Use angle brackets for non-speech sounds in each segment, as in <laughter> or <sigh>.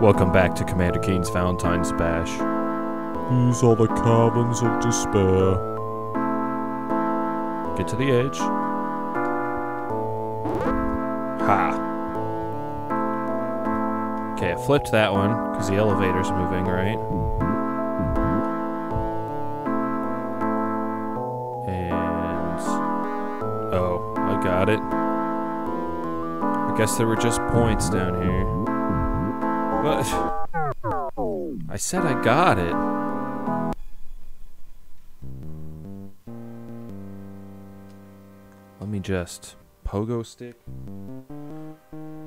Welcome back to Commander Keen's Valentine's Bash. These are the caverns of despair. Get to the edge. Ha. Okay, I flipped that one because the elevator's moving, right? And. Oh, I got it. I guess there were just points down here. But. I said I got it. Let me just pogo stick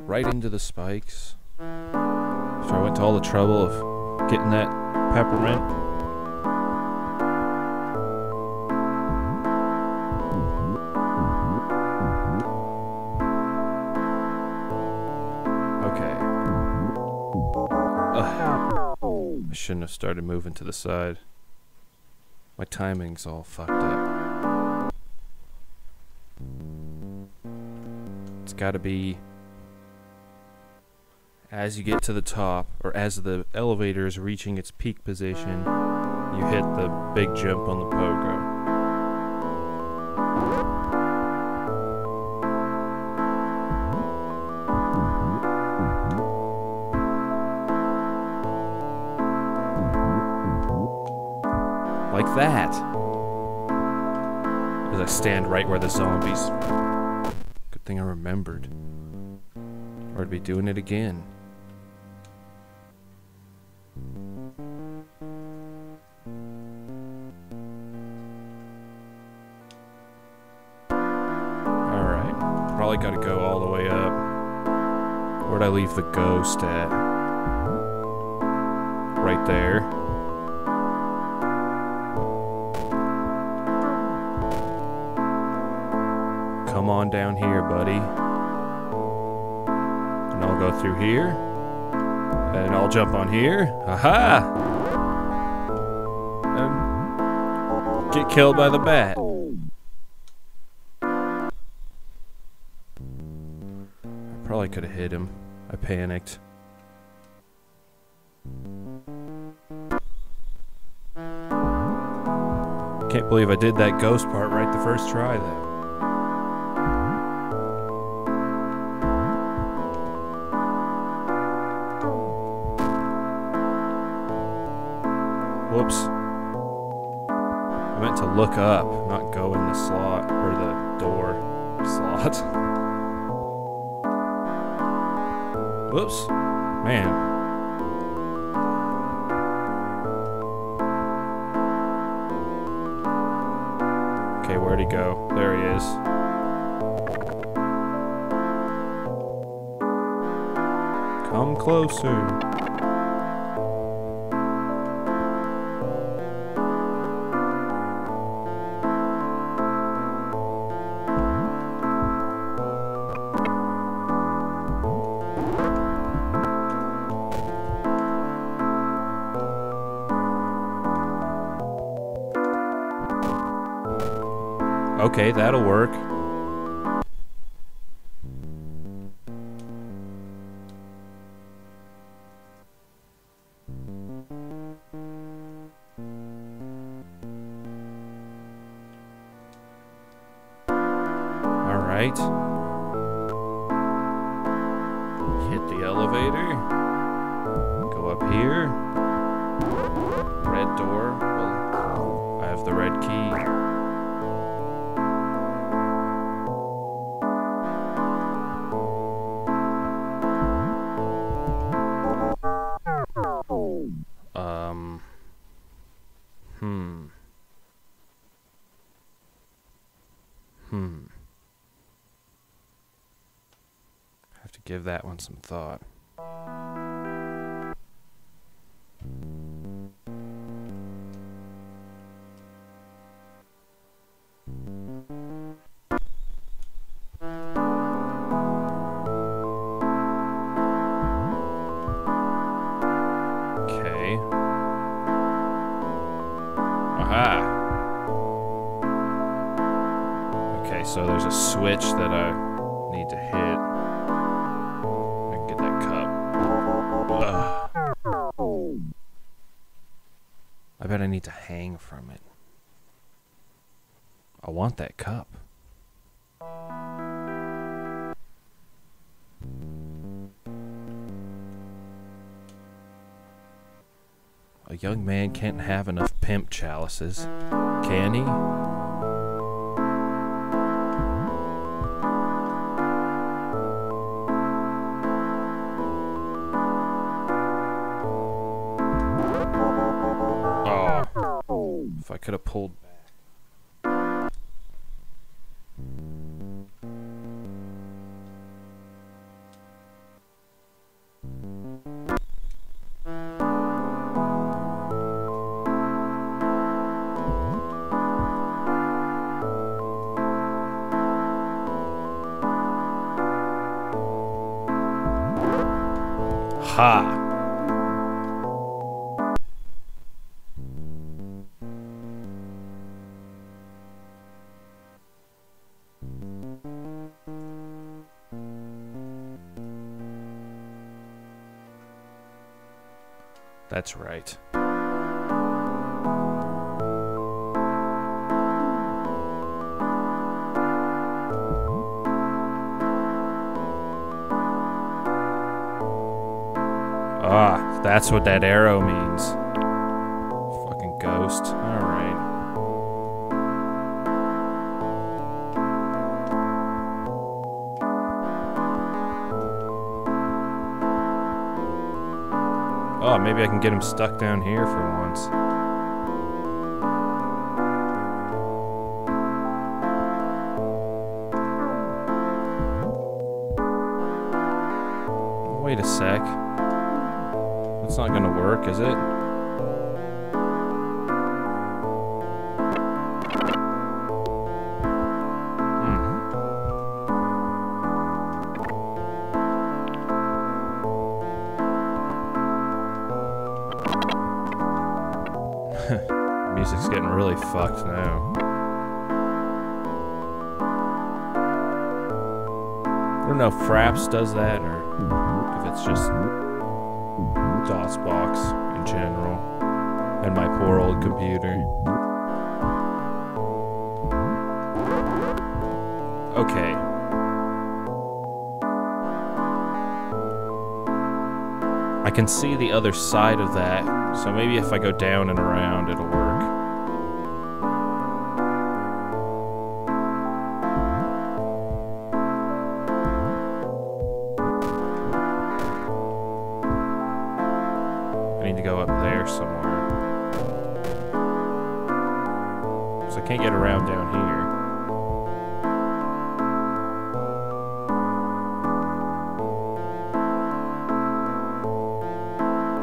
right into the spikes. After I went to all the trouble of getting that peppermint. I shouldn't have started moving to the side. My timing's all fucked up. It's gotta be as you get to the top, or as the elevator is reaching its peak position, you hit the big jump on the pogo. Stand right where the zombies. Good thing I remembered. Or I'd be doing it again. Alright. Probably gotta go all the way up. Where'd I leave the ghost at? Right there. Come on down here, buddy. And I'll go through here. And I'll jump on here. Aha! And get killed by the bat. I probably could have hit him. I panicked. Can't believe I did that ghost part right the first try, though. To look up, not go in the slot or the door slot. Whoops. Man. Okay, where'd he go? There he is. Come closer. Okay, that'll work. Give that one some thought. Okay. Aha. Okay, so there's a switch that I bet I need to hang from it. I want that cup. A young man can't have enough pimp chalices, can he? Could have pulled back. Ha! That's what that arrow means. Fucking ghost. Alright. Oh, maybe I can get him stuck down here for once. Wait a sec. That's not gonna work, is it? Hmm. <laughs> Music's getting really fucked now. I don't know if Fraps does that or if it's just DOSBox in general and my poor old computer. Okay. I can see the other side of that, so maybe if I go down and around, it'll work.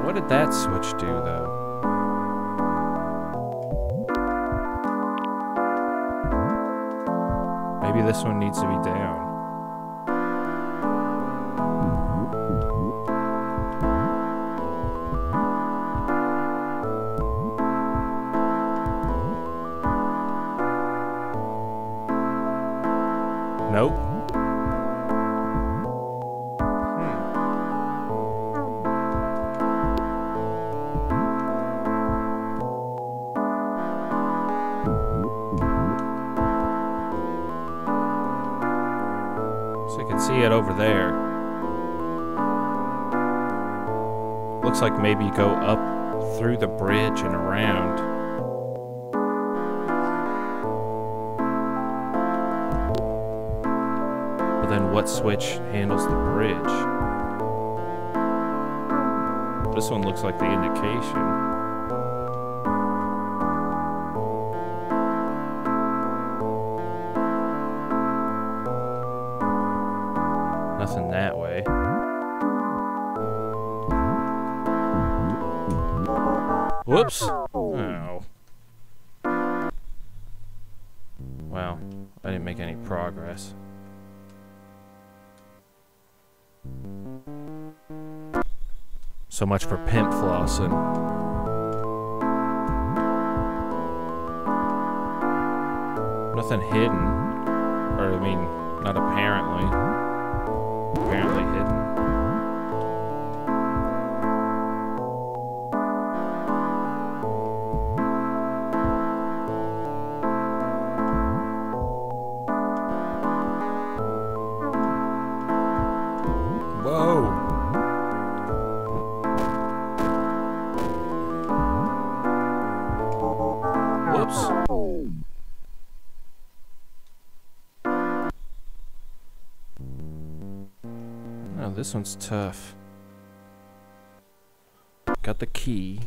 What did that switch do, though? Maybe this one needs to be down. Nope. Looks like maybe go up through the bridge and around. But then what switch handles the bridge? This one looks like the indication. Whoops. Oh. Well, I didn't make any progress. So much for pimp flossing. Nothing hidden. Or, I mean, not apparently. Apparently hidden. Oh, this one's tough. Got the key.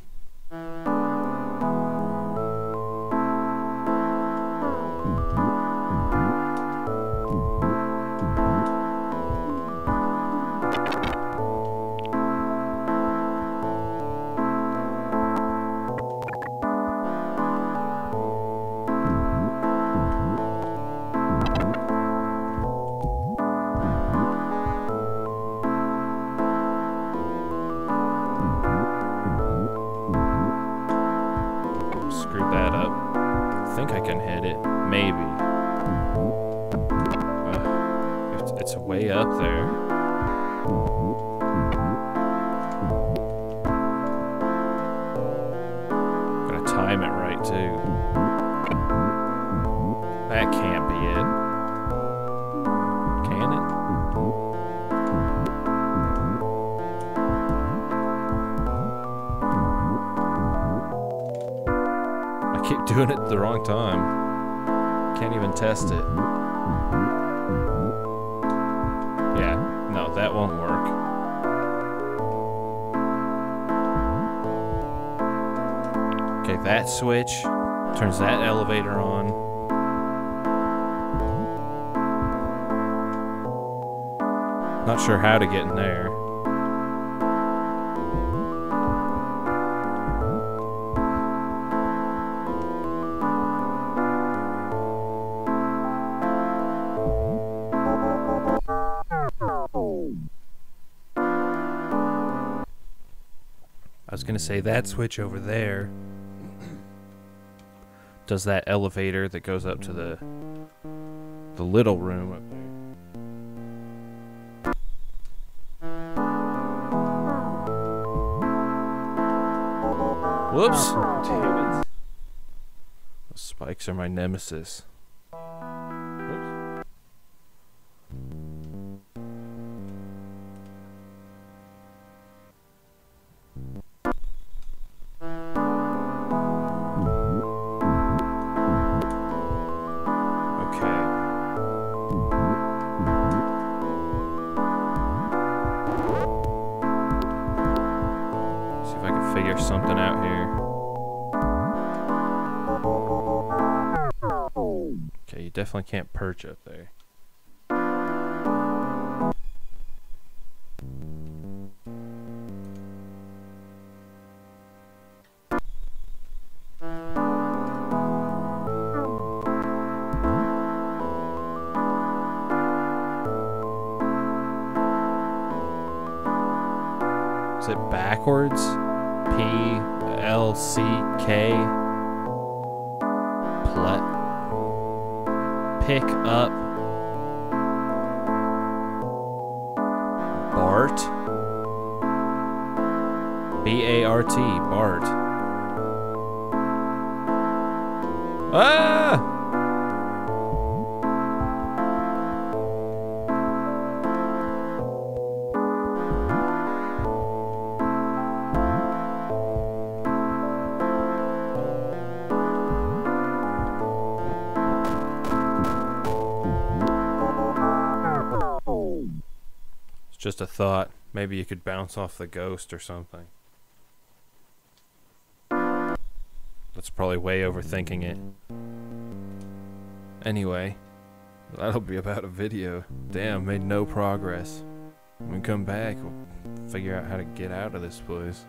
That can't be it. Can it? I keep doing it at the wrong time. Can't even test it. Yeah, no, that won't work. Okay, that switch turns that elevator on. Not sure how to get in there. I was gonna say that switch over there does that elevator that goes up to the the little room Whoops! Damn it. Those spikes are my nemesis. Definitely can't perch up there. Up. Bart. B A R T. Bart. Ah! Just a thought. Maybe you could bounce off the ghost or something. That's probably way overthinking it. Anyway, that'll be about a video. Damn, made no progress. When we come back, we'll figure out how to get out of this place.